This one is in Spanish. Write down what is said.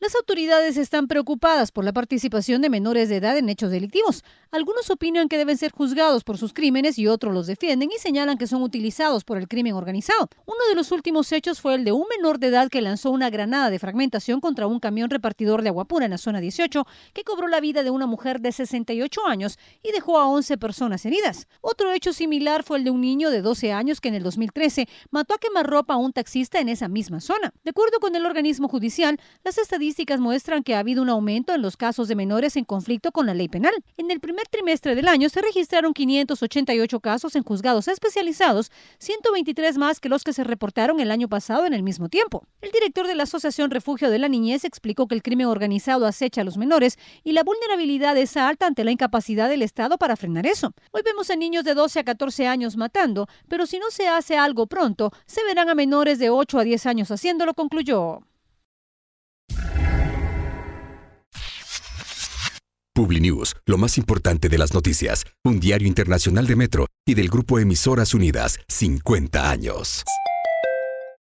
Las autoridades están preocupadas por la participación de menores de edad en hechos delictivos. Algunos opinan que deben ser juzgados por sus crímenes y otros los defienden y señalan que son utilizados por el crimen organizado. Uno de los últimos hechos fue el de un menor de edad que lanzó una granada de fragmentación contra un camión repartidor de agua pura en la zona 18, que cobró la vida de una mujer de 68 años y dejó a 11 personas heridas. Otro hecho similar fue el de un niño de 12 años que en el 2013 mató a quemarropa a un taxista en esa misma zona. De acuerdo con el organismo judicial, las estadísticas estadísticas muestran que ha habido un aumento en los casos de menores en conflicto con la ley penal. En el primer trimestre del año se registraron 588 casos en juzgados especializados, 123 más que los que se reportaron el año pasado en el mismo tiempo. El director de la Asociación Refugio de la Niñez explicó que el crimen organizado acecha a los menores y la vulnerabilidad es alta ante la incapacidad del Estado para frenar eso. Hoy vemos a niños de 12 a 14 años matando, pero si no se hace algo pronto, se verán a menores de 8 a 10 años haciéndolo, concluyó. PubliNews, lo más importante de las noticias, un diario internacional de Metro y del grupo Emisoras Unidas, 50 años.